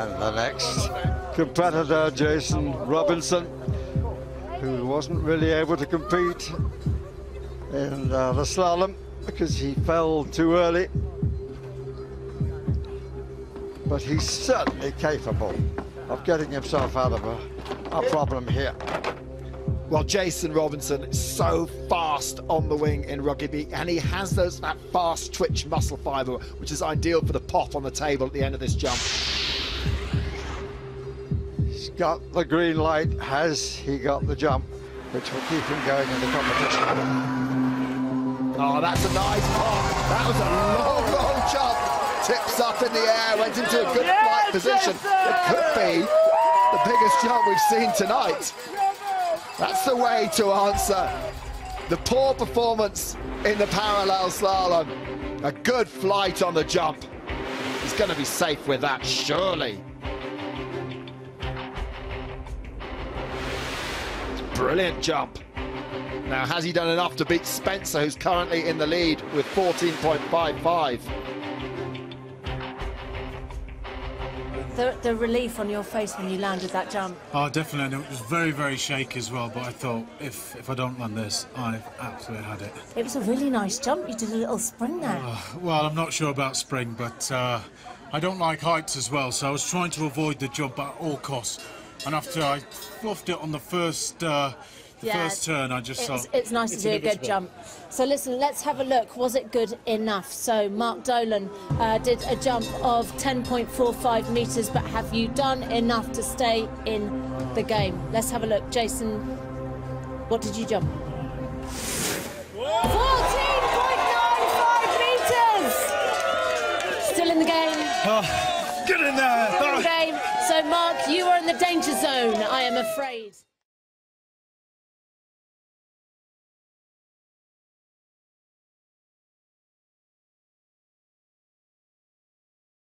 And the next competitor, Jason Robinson, who wasn't really able to compete in uh, the slalom because he fell too early. But he's certainly capable of getting himself out of a, a problem here. Well, Jason Robinson is so fast on the wing in rugby, and he has those that fast twitch muscle fibre, which is ideal for the pop on the table at the end of this jump got the green light. Has he got the jump, which will keep him going in the competition? Oh, that's a nice pop. That was a long, long jump. Tips up in the air, went into a good yes, flight position. It could be the biggest jump we've seen tonight. That's the way to answer the poor performance in the parallel slalom. A good flight on the jump. He's going to be safe with that, surely. Brilliant jump. Now, has he done enough to beat Spencer, who's currently in the lead with 14.55? The, the, relief on your face when you landed that jump. Oh, definitely. It was very, very shaky as well, but I thought, if, if I don't land this, I've absolutely had it. It was a really nice jump. You did a little spring there. Uh, well, I'm not sure about spring, but uh, I don't like heights as well, so I was trying to avoid the jump at all costs. And after I fluffed it on the first uh, the yeah, first turn, I just it's, thought it's nice it's to do a good jump. So listen, let's have a look. Was it good enough? So Mark Dolan uh, did a jump of 10.45 metres, but have you done enough to stay in the game? Let's have a look. Jason, what did you jump? 14.95 metres! Still in the game. Oh, get in there! Still in the game. So, Mark, you are in the danger zone, I am afraid.